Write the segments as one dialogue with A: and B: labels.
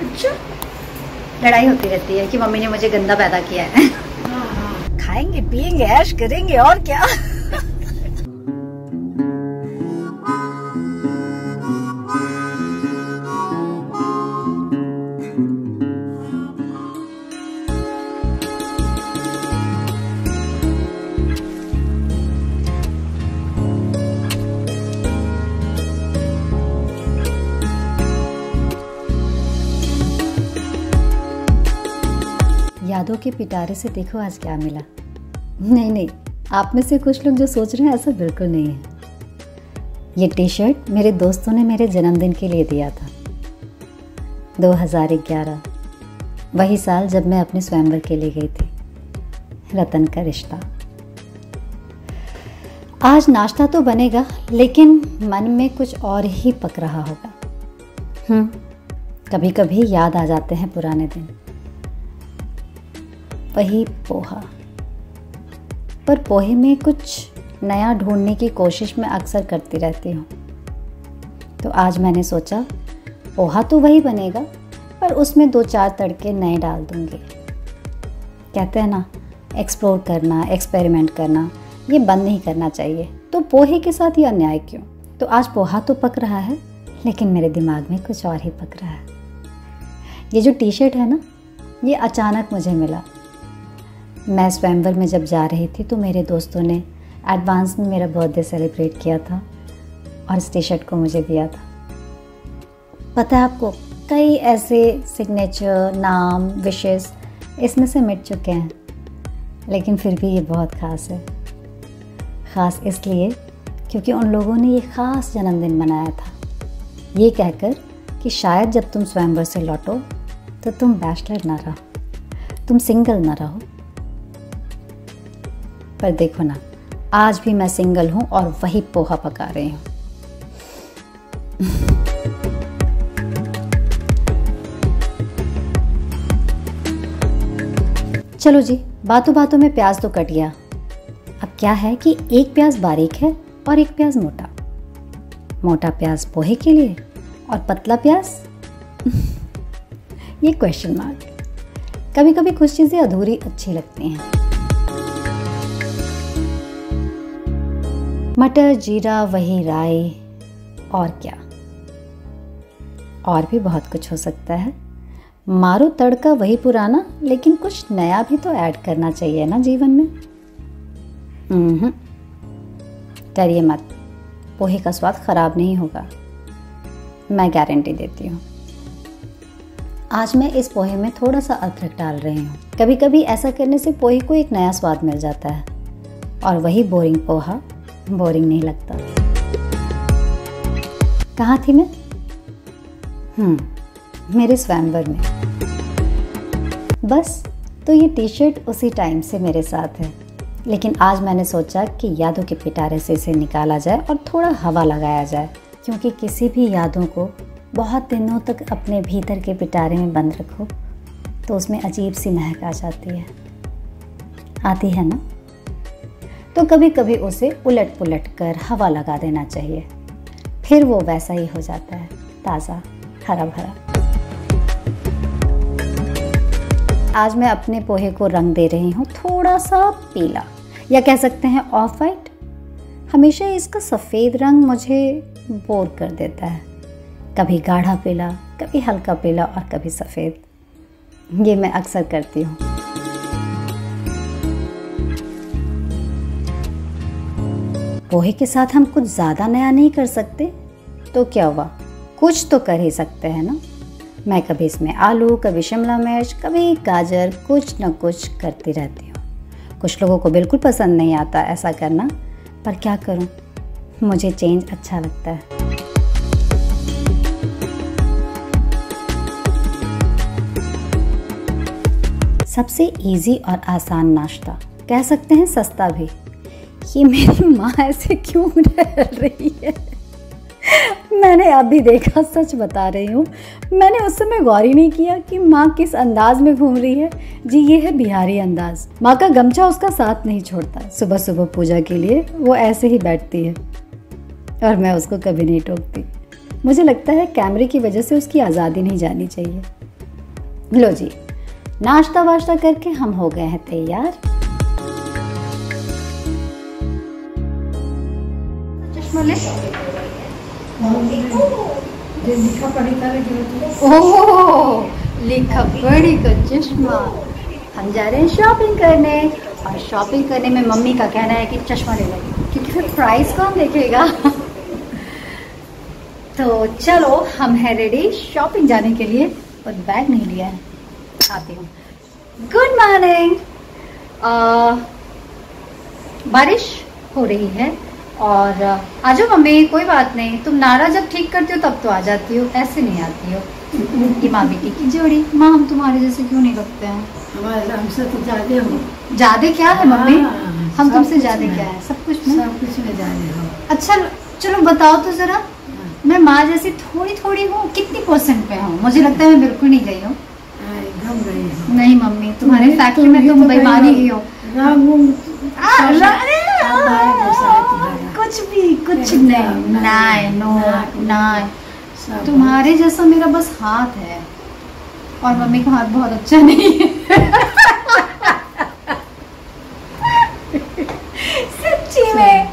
A: अच्छा। लड़ाई होती रहती है कि मम्मी ने मुझे गंदा पैदा किया है। खाएँगे पियेंगे ऐश करेंगे और क्या? यादों के पिटारे से देखो आज क्या मिला। नहीं नहीं, आप में से कुछ लोग जो सोच रहे हैं ऐसा बिल्कुल नहीं है। ये टी शर्ट मेरे दोस्तों ने मेरे जन्मदिन के लिए दिया था। 2011 वही साल जब मैं अपने स्वयंवर के लिए गई थी। रतन का रिश्ता। आज नाश्ता तो बनेगा, लेकिन मन में कुछ और ही पक रहा होगा। हम्म कभी कभी याद आ जाते हैं पुराने दिन। वही पोहा। पर पोहे में कुछ नया ढूँढने की कोशिश मैं अक्सर करती रहती हूँ। तो आज मैंने सोचा, पोहा तो वही बनेगा, पर उसमें दो चार तड़के नए डाल दूँगी। कहते हैं ना एक्सप्लोर करना एक्सपेरिमेंट करना, ये बंद नहीं करना चाहिए। तो पोहे के साथ ये अन्याय क्यों? तो आज पोहा तो पक रहा है, लेकिन मेरे दिमाग में कुछ और ही पक रहा है। ये जो टी शर्ट है ना, ये अचानक मुझे मिला। मैं स्वयंवर में जब जा रही थी तो मेरे दोस्तों ने एडवांस में मेरा बर्थडे सेलिब्रेट किया था और इस टी शर्ट को मुझे दिया था। पता है आपको, कई ऐसे सिग्नेचर नाम विशेस इसमें से मिट चुके हैं। लेकिन फिर भी ये बहुत ख़ास है। ख़ास इसलिए क्योंकि उन लोगों ने ये ख़ास जन्मदिन मनाया था। ये कहकर कि शायद जब तुम स्वयंवर से लौटो तो तुम बैचलर ना रहो, तुम सिंगल ना रहो। पर देखो ना, आज भी मैं सिंगल हूँ और वही पोहा पका रही हूँ। चलो जी, बातों बातों में प्याज तो कट गया। अब क्या है कि एक प्याज बारीक है और एक प्याज मोटा। मोटा प्याज पोहे के लिए और पतला प्याज? ये क्वेश्चन मार्क कभी कभी कुछ चीज़ें अधूरी अच्छी लगती हैं। मटर, जीरा, वही राई और क्या? और भी बहुत कुछ हो सकता है। मारो तड़का वही पुराना, लेकिन कुछ नया भी तो ऐड करना चाहिए ना जीवन में। डरिए मत। पोहे का स्वाद खराब नहीं होगा। मैं गारंटी देती हूँ। आज मैं इस पोहे में थोड़ा सा अदरक डाल रही हूँ। कभी कभी ऐसा करने से पोहे को एक नया स्वाद मिल जाता है। और वही बोरिंग पोहा। बोरिंग नहीं लगता। कहाँ थी मैं? हम्म मेरे स्वयंवर में। बस तो ये टी शर्ट उसी टाइम से मेरे साथ है। लेकिन आज मैंने सोचा कि यादों के पिटारे से इसे निकाला जाए और थोड़ा हवा लगाया जाए, क्योंकि किसी भी यादों को बहुत दिनों तक अपने भीतर के पिटारे में बंद रखो तो उसमें अजीब सी महक आ जाती है। आती है ना? तो कभी कभी उसे उलट पुलट कर हवा लगा देना चाहिए। फिर वो वैसा ही हो जाता है, ताज़ा हरा भरा आज मैं अपने पोहे को रंग दे रही हूँ थोड़ा सा पीला। या कह सकते हैं ऑफ़ वाइट हमेशा इसका सफ़ेद रंग मुझे बोर कर देता है। कभी गाढ़ा पीला, कभी हल्का पीला और कभी सफ़ेद। ये मैं अक्सर करती हूँ। पोहे के साथ हम कुछ ज़्यादा नया नहीं कर सकते। तो क्या हुआ? कुछ तो कर ही सकते हैं ना? मैं कभी इसमें आलू, कभी शिमला मिर्च, कभी गाजर, कुछ न कुछ करती रहती हूँ। कुछ लोगों को बिल्कुल पसंद नहीं आता ऐसा करना, पर क्या करूँ? मुझे चेंज अच्छा लगता है। सबसे इजी और आसान नाश्ता, कह सकते हैं सस्ता भी। ये मेरी माँ ऐसे क्यों रह रही है? मैंने अभी देखा, सच बता रही हूँ। मैंने उस समय गौर ही नहीं किया कि माँ किस अंदाज में घूम रही है। जी, ये है बिहारी अंदाज। माँ का गमछा उसका साथ नहीं छोड़ता। सुबह सुबह पूजा के लिए वो ऐसे ही बैठती है। और मैं उसको कभी नहीं टोकती। मुझे लगता है कैमरे की वजह से उसकी आज़ादी नहीं जानी चाहिए। लो जी नाश्ता वाश्ता करके हम हो गए हैं तैयार। चश्मा
B: लिखा पढ़ी
A: का चश्मा। हम जा रहे हैं शॉपिंग करने। और शॉपिंग करने में मम्मी का कहना है कि चश्मा ले लो। क्योंकि फिर प्राइस कौन देखेगा। तो चलो, हम है रेडी शॉपिंग जाने के लिए। पर बैग नहीं लिया है। आती हूँ। गुड मॉर्निंग बारिश हो रही है। और आ जाओ मम्मी कोई बात नहीं। तुम नारा जब ठीक करती हो तब तो आ जाती हो। ऐसे नहीं आती हो। ये माँ बेटी की जोड़ी। माँ हम तुम्हारे जैसे क्यों नहीं लगते हैं?
B: हमारे हमसे तो ज़्यादा हो।
A: ज़्यादा क्या है मम्मी?
B: हाँ,
A: हम तुमसे ज़्यादा क्या है? सब कुछ में?
B: सब कुछ में हो।
A: अच्छा चलो बताओ तो जरा। मैं माँ जैसी थोड़ी थोड़ी हूँ कितनी परसेंट पे हूँ? मुझे लगता है मैं बिल्कुल नहीं गई हूँ।
B: हाँ, हो।
A: नहीं मम्मी तुम्हारे फैक्ट्री में
B: ही।
A: तुम
B: गई हो।
A: ही कुछ भी कुछ नहीं।
B: नहीं,
A: नहीं नो
B: नाक,
A: नहीं। तुम्हारे जैसा मेरा बस हाथ है। और मम्मी का हाथ बहुत अच्छा नहीं है। सच्ची में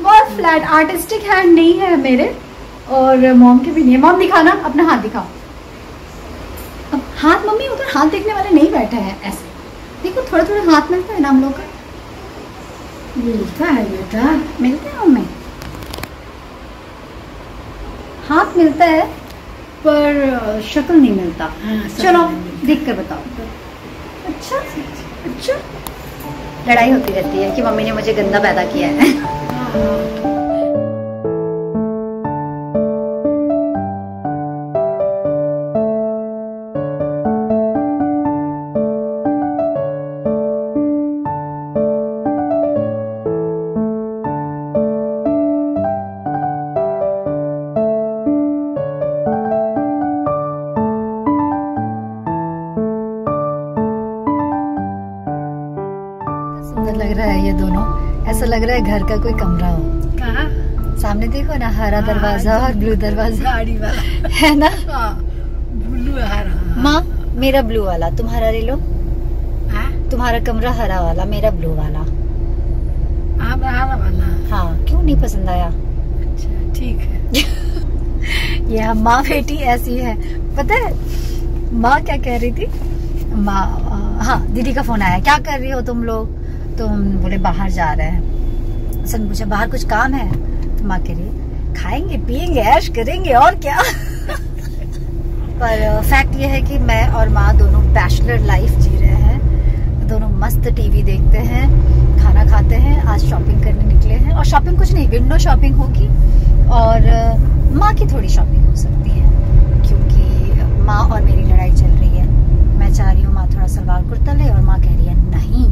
A: बहुत फ्लैट आर्टिस्टिक हैंड नहीं है मेरे। और मॉम के भी नहीं है। मॉम दिखाना अपना हाथ दिखाओ। अब हाथ मम्मी उधर हाथ देखने वाले नहीं बैठे हैं ऐसे। देखो थोड़ा थोड़ा हाथ मिलता है ना हम लोग का।
B: मिलता है बेटा।
A: मिलते हैं हमें। हाथ मिलता है पर शक्ल नहीं मिलता।
B: हाँ,
A: चलो देख कर बताओ। अच्छा अच्छा। लड़ाई होती रहती है कि मम्मी ने मुझे गंदा पैदा किया है। लग रहा है घर का कोई कमरा हो।
B: कहाँ?
A: सामने देखो ना हरा
B: हाँ,
A: दरवाज़ा और ब्लू दरवाज़ा।
B: गाड़ी वाला।
A: है ना?
B: हाँ, ब्लू हरा
A: माँ मेरा ब्लू वाला। तुम्हारा ले लो।
B: हाँ,
A: तुम्हारा कमरा हरा वाला मेरा ब्लू वाला।
B: हाँ, वाला।
A: हाँ क्यों नहीं पसंद आया?
B: अच्छा ठीक है।
A: ये हम माँ बेटी ऐसी है। पता है माँ क्या कह रही थी? माँ हाँ दीदी का फ़ोन आया। क्या कर रही हो तुम लोग? तो हम बोले बाहर जा रहे हैं। सन पूछा बाहर कुछ काम है। तो माँ कह रही खाएँगे पियेंगे ऐश करेंगे, और क्या? पर फैक्ट ये है कि मैं और माँ दोनों बैचलर लाइफ जी रहे हैं। दोनों मस्त टीवी देखते हैं, खाना खाते हैं, आज शॉपिंग करने निकले हैं। और शॉपिंग कुछ नहीं विंडो शॉपिंग होगी। और माँ की थोड़ी शॉपिंग हो सकती है क्योंकि माँ और मेरी लड़ाई चल रही है मैं चाह रही हूँ माँ थोड़ा सलवार कुर्ता ले और माँ कह रही है नहीं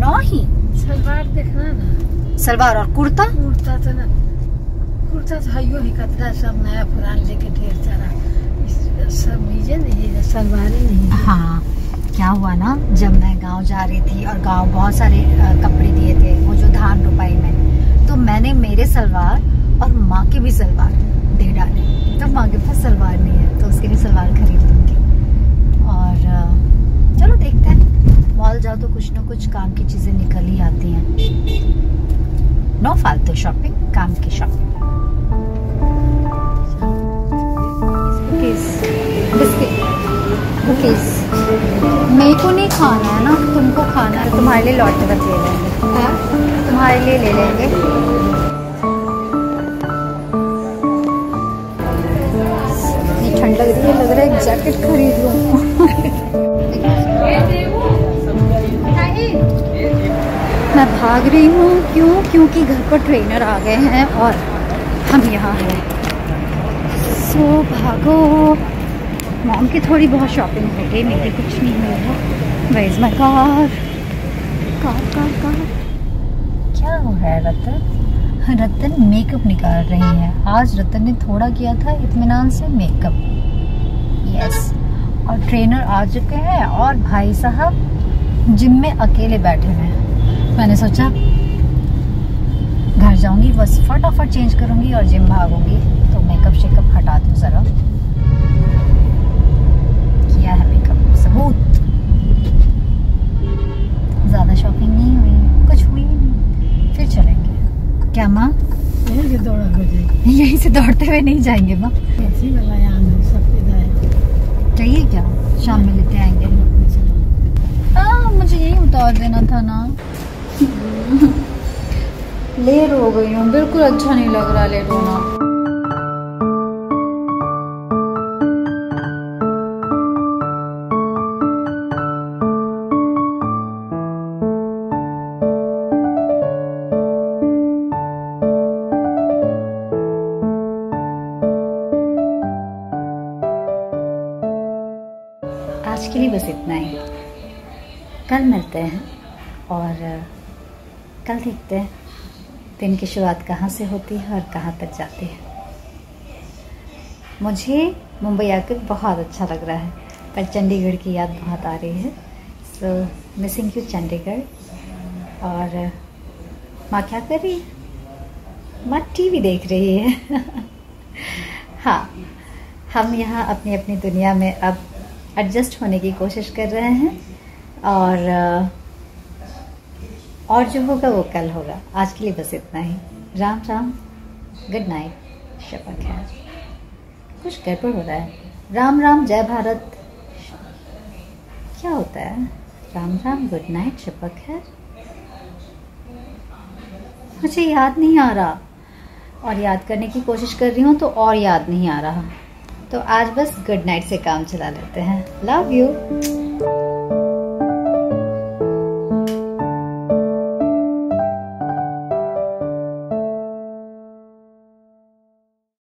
A: नहीं
B: सलवार देखना ना
A: सलवार और कुर्ता?
B: कुर्ता तो ना कुर्ता तो हयो ही कतरा सब नया पुरान लेके ढेर सारा। सब नीचे नहीं है सलवार ही नहीं है।
A: हाँ क्या हुआ ना जब मैं गाँव जा रही थी और गाँव बहुत सारे कपड़े दिए थे वो जो धान रुपाई में तो मैंने मेरे सलवार और माँ के भी सलवार दे डाले। तो माँ के पास सलवार नहीं है तो उसके लिए सलवार खरीद लूँगी। और चलो देखते हैं। मॉल जाओ तो कुछ ना कुछ काम की चीज़ें निकल ही आती हैं। नो फालतू शॉपिंग काम की शॉपिंग कुकीज मेरे को नहीं खाना है ना तुमको खाना है। तुम्हारे लिए लौटते वक्त ले लेंगे। तुम्हारे लिए ले लेंगे। ठंड लग रही है लग रहा है जैकेट खरीद लूँ। मैं भाग रही हूँ, क्यों? क्योंकि घर पर ट्रेनर आ गए हैं और हम यहाँ हैं। सो भागो। मॉम की थोड़ी बहुत शॉपिंग हो गई, मेरी कुछ नहीं हुई है। Veg my car car car car क्या हो रहा है, रतन? रतन मेकअप निकाल रही है। आज रतन ने थोड़ा किया था इतमान से मेकअप यस और ट्रेनर आ चुके हैं और भाई साहब जिम में अकेले बैठे हुए हैं। मैंने सोचा घर जाऊँगी बस फटाफट चेंज करूँगी और जिम भागूँगी तो मेकअप शेकअप हटा दूँ ज़रा। किया है मेकअप सबूत। ज़्यादा शॉपिंग नहीं हुई कुछ हुई नहीं। फिर चलेंगे। क्या माँ?
B: यहीं से दौड़ा जाएगी। यहीं से दौड़ते हुए नहीं जाएँगे माँ।
A: चाहिए क्या? शाम में लेते आएँगे। आ, हाँ, मुझे यही उतार देना था ना। लेट हो गई हूँ, बिल्कुल अच्छा नहीं लग रहा लेट होना। आज के लिए बस इतना ही। कल मिलते हैं और कल देखते हैं, दिन की शुरुआत कहाँ से होती है और कहाँ तक जाती है। मुझे मुंबई आकर बहुत अच्छा लग रहा है, पर चंडीगढ़ की याद बहुत आ रही है। So missing you Chandigarh. और माँ क्या कर रही है? माँ टीवी देख रही है। हाँ हम यहाँ अपनी अपनी दुनिया में अब एडजस्ट होने की कोशिश कर रहे हैं। और और जो होगा वो कल होगा। आज के लिए बस इतना ही। राम राम। गुड नाइट शपथ खैर। कुछ गड़बड़ हो रहा है। राम राम, जय भारत। क्या होता है? राम राम गुड नाइट शपक खैर। मुझे याद नहीं आ रहा। और याद करने की कोशिश कर रही हूँ तो और याद नहीं आ रहा। तो आज बस गुड नाइट से काम चला लेते हैं। Love you